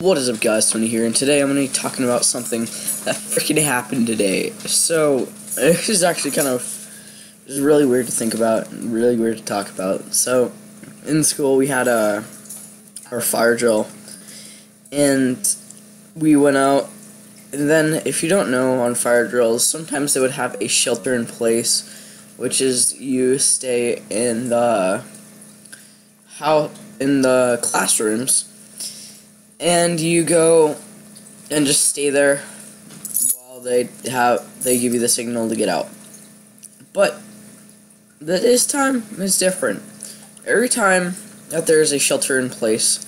What is up guys, Tony here, and today I'm going to be talking about something that freaking happened today. So, this is actually kind of, is really weird to think about, really weird to talk about. So, in school we had a, our fire drill, and we went out, and then if you don't know on fire drills, sometimes they would have a shelter in place, which is you stay in the, how, in the classrooms, and you go and just stay there while they have they give you the signal to get out. But this time is different. Every time that there is a shelter in place,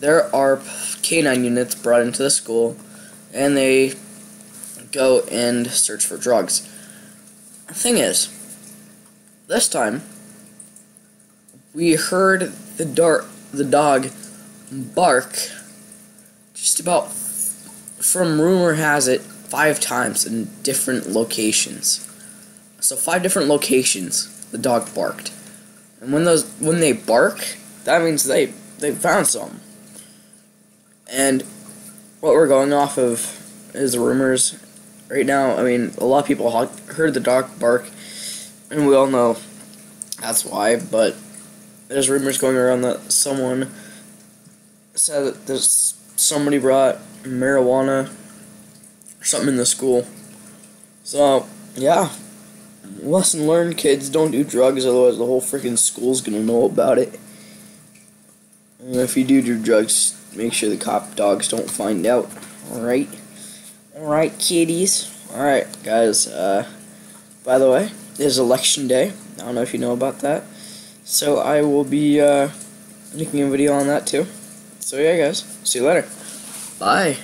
there are canine units brought into the school, and they go and search for drugs. The thing is, this time we heard the dart the dog bark just about, from rumor has it, five times in different locations. So five different locations the dog barked. And when those when they bark, that means they they found some. And what we're going off of is rumors right now. I mean, a lot of people heard the dog bark, and we all know that's why. But there's rumors going around that someone said that there's somebody brought marijuana or something in the school. So, yeah. Lesson learned, kids, don't do drugs, otherwise the whole freaking school's gonna know about it. And if you do do drugs, make sure the cop dogs don't find out. Alright? Alright, kiddies. Alright, guys, uh, by the way, it is election day. I don't know if you know about that. So I will be, uh, making a video on that too. So yeah, guys. See you later. Bye.